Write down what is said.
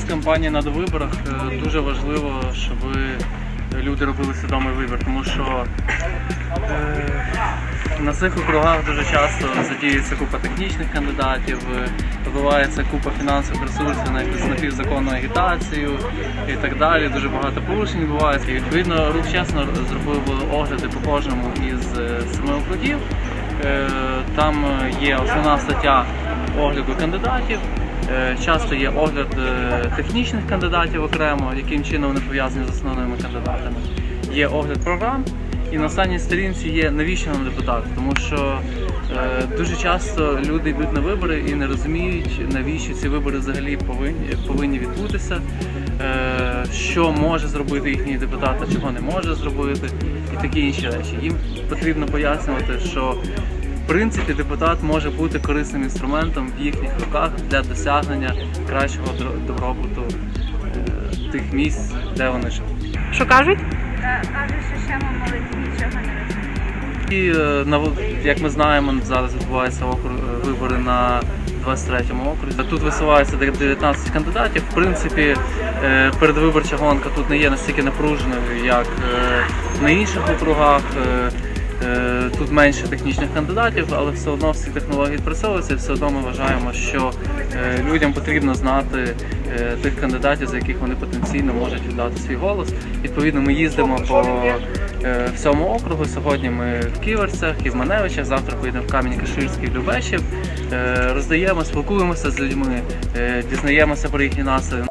кампанії на довиборах е, дуже важливо, щоб люди робили свідомий вибір, тому що е, на цих округах дуже часто задіюється купа технічних кандидатів, е, вибивається купа фінансових ресурсів на напівзаконну агітацію і так далі. Дуже багато порушень відбувається. І відповідно рух чесно зробив огляди по кожному із е, семи округів. Е, Там є основна стаття огляду кандидатів. Е, Часто є огляд е, технічних кандидатів окремо, яким чином вони пов'язані з основними кандидатами. Є огляд програм, і на останній сторінці є навіщо нам депутат, тому що е, дуже часто люди йдуть на вибори і не розуміють, навіщо ці вибори взагалі повинні, повинні відбутися, що може зробити їхній депутат, а чого не може зробити, і такі інші речі. Їм потрібно пояснювати, що в принципі, депутат може бути корисним інструментом в їхніх руках для досягнення кращого добробуту е, тих місць, де вони живуть. Що кажуть? Та каже, що ще молоді нічого не розуміють. І е, як ми знаємо, зараз відбуваються е, вибори на 23-му окрузі. Тут висуваються де- 19 кандидатів. В принципі, е, передвиборча гонка тут не є настільки напруженою, як е, на інших округах. Е, Тут менше технічних кандидатів, але все одно всі технології відпрацьовуються. Все одно ми вважаємо, що е, людям потрібно знати е, тих кандидатів, за яких вони потенційно можуть віддати свій голос. Відповідно, ми їздимо по всьому округу. Сьогодні ми в Ківерцях і в Маневичах, завтра поїдемо в Кам'янь-Каширський, в Любешів. Роздаємо, спілкуємося з людьми, дізнаємося про їхні настрої.